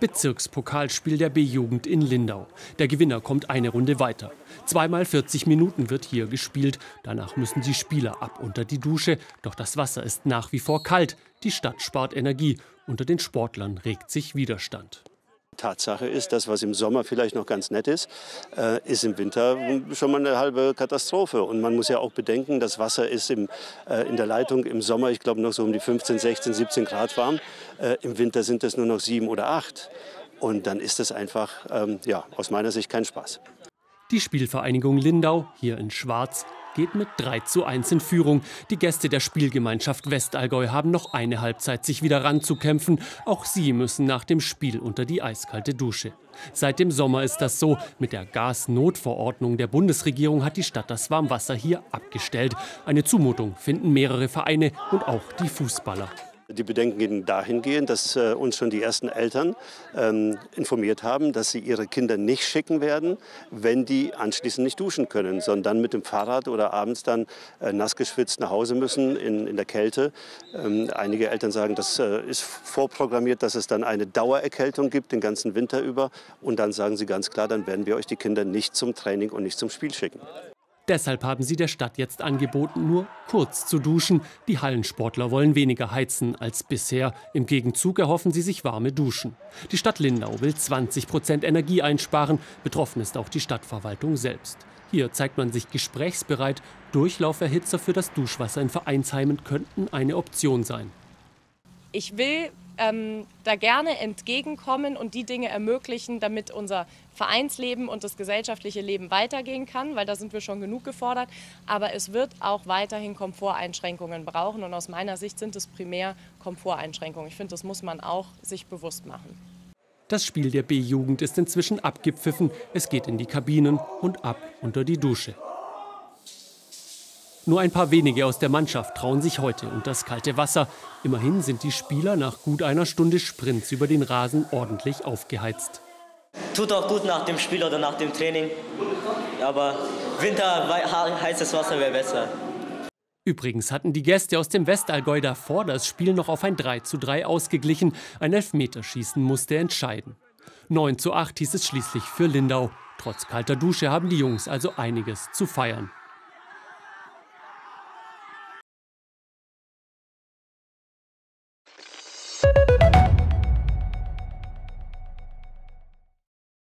Bezirkspokalspiel der B-Jugend in Lindau. Der Gewinner kommt eine Runde weiter. Zweimal 40 Minuten wird hier gespielt. Danach müssen die Spieler ab unter die Dusche. Doch das Wasser ist nach wie vor kalt. Die Stadt spart Energie. Unter den Sportlern regt sich Widerstand. Tatsache ist, das, was im Sommer vielleicht noch ganz nett ist, äh, ist im Winter schon mal eine halbe Katastrophe. Und man muss ja auch bedenken, das Wasser ist im, äh, in der Leitung im Sommer, ich glaube, noch so um die 15, 16, 17 Grad warm. Äh, Im Winter sind es nur noch sieben oder acht. Und dann ist das einfach, ähm, ja, aus meiner Sicht kein Spaß. Die Spielvereinigung Lindau, hier in Schwarz, geht mit 3 zu 1 in Führung. Die Gäste der Spielgemeinschaft Westallgäu haben noch eine Halbzeit sich wieder ranzukämpfen. Auch sie müssen nach dem Spiel unter die eiskalte Dusche. Seit dem Sommer ist das so. Mit der Gasnotverordnung der Bundesregierung hat die Stadt das Warmwasser hier abgestellt. Eine Zumutung finden mehrere Vereine und auch die Fußballer. Die Bedenken gehen dahingehend, dass äh, uns schon die ersten Eltern ähm, informiert haben, dass sie ihre Kinder nicht schicken werden, wenn die anschließend nicht duschen können, sondern mit dem Fahrrad oder abends dann äh, nass geschwitzt nach Hause müssen in, in der Kälte. Ähm, einige Eltern sagen, das äh, ist vorprogrammiert, dass es dann eine Dauererkältung gibt, den ganzen Winter über. Und dann sagen sie ganz klar, dann werden wir euch die Kinder nicht zum Training und nicht zum Spiel schicken. Deshalb haben sie der Stadt jetzt angeboten, nur kurz zu duschen. Die Hallensportler wollen weniger heizen als bisher. Im Gegenzug erhoffen sie sich warme Duschen. Die Stadt Lindau will 20 Prozent Energie einsparen. Betroffen ist auch die Stadtverwaltung selbst. Hier zeigt man sich gesprächsbereit. Durchlauferhitzer für das Duschwasser in Vereinsheimen könnten eine Option sein. Ich will ähm, da gerne entgegenkommen und die Dinge ermöglichen, damit unser Vereinsleben und das gesellschaftliche Leben weitergehen kann, weil da sind wir schon genug gefordert. Aber es wird auch weiterhin Komforteinschränkungen brauchen und aus meiner Sicht sind es primär Komforteinschränkungen. Ich finde, das muss man auch sich bewusst machen. Das Spiel der B-Jugend ist inzwischen abgepfiffen. Es geht in die Kabinen und ab unter die Dusche. Nur ein paar wenige aus der Mannschaft trauen sich heute unter das kalte Wasser. Immerhin sind die Spieler nach gut einer Stunde Sprints über den Rasen ordentlich aufgeheizt. Tut auch gut nach dem Spiel oder nach dem Training. Aber Winter heißes Wasser wäre besser. Übrigens hatten die Gäste aus dem Westallgäu davor das Spiel noch auf ein 3 zu 3 ausgeglichen. Ein Elfmeterschießen musste entscheiden. 9 zu 8 hieß es schließlich für Lindau. Trotz kalter Dusche haben die Jungs also einiges zu feiern.